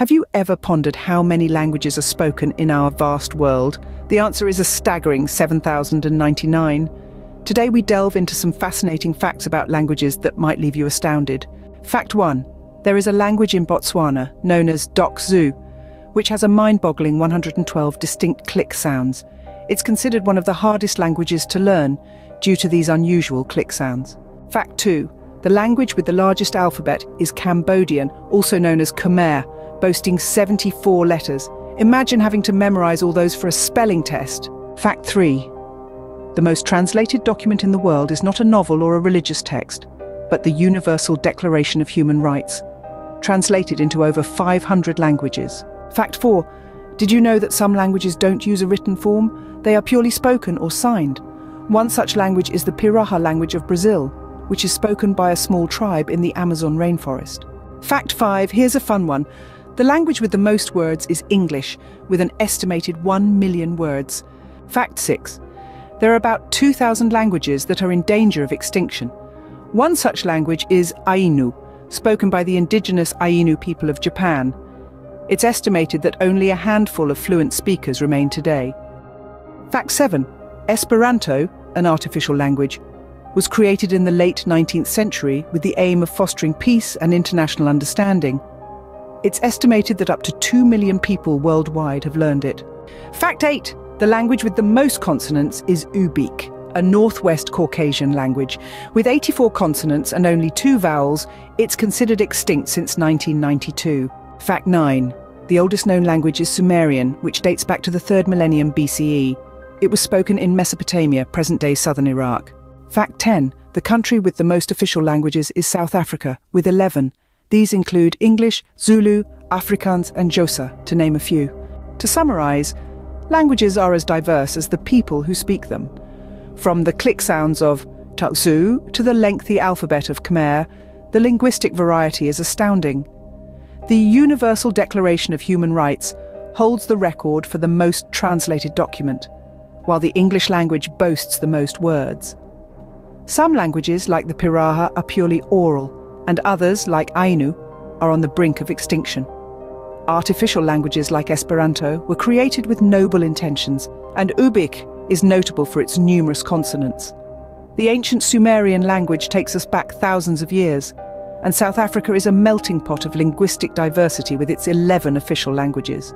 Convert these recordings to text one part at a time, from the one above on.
Have you ever pondered how many languages are spoken in our vast world? The answer is a staggering 7,099. Today we delve into some fascinating facts about languages that might leave you astounded. Fact 1. There is a language in Botswana known as Dokzu, which has a mind-boggling 112 distinct click sounds. It's considered one of the hardest languages to learn due to these unusual click sounds. Fact 2. The language with the largest alphabet is Cambodian, also known as Khmer, boasting 74 letters. Imagine having to memorize all those for a spelling test. Fact 3. The most translated document in the world is not a novel or a religious text, but the Universal Declaration of Human Rights, translated into over 500 languages. Fact 4. Did you know that some languages don't use a written form? They are purely spoken or signed. One such language is the Piraha language of Brazil, which is spoken by a small tribe in the Amazon rainforest. Fact 5. Here's a fun one. The language with the most words is English, with an estimated 1 million words. Fact 6. There are about 2,000 languages that are in danger of extinction. One such language is Ainu, spoken by the indigenous Ainu people of Japan. It's estimated that only a handful of fluent speakers remain today. Fact 7. Esperanto, an artificial language, was created in the late 19th century with the aim of fostering peace and international understanding. It's estimated that up to 2 million people worldwide have learned it. Fact 8. The language with the most consonants is Ubykh, a Northwest Caucasian language. With 84 consonants and only two vowels, it's considered extinct since 1992. Fact 9. The oldest known language is Sumerian, which dates back to the 3rd millennium BCE. It was spoken in Mesopotamia, present-day southern Iraq. Fact 10. The country with the most official languages is South Africa, with 11. These include English, Zulu, Afrikaans and Xhosa, to name a few. To summarise, languages are as diverse as the people who speak them. From the click sounds of Tukzu to the lengthy alphabet of Khmer, the linguistic variety is astounding. The Universal Declaration of Human Rights holds the record for the most translated document, while the English language boasts the most words. Some languages, like the Piraha, are purely oral, and others, like Ainu, are on the brink of extinction. Artificial languages like Esperanto were created with noble intentions, and Ubykh is notable for its numerous consonants. The ancient Sumerian language takes us back thousands of years, and South Africa is a melting pot of linguistic diversity with its 11 official languages.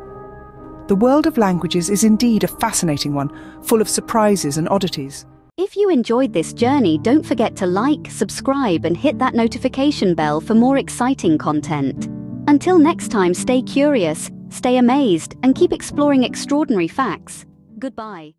The world of languages is indeed a fascinating one, full of surprises and oddities. If you enjoyed this journey, don't forget to like, subscribe, and hit that notification bell for more exciting content. Until next time, stay curious, stay amazed, and keep exploring extraordinary facts. Goodbye.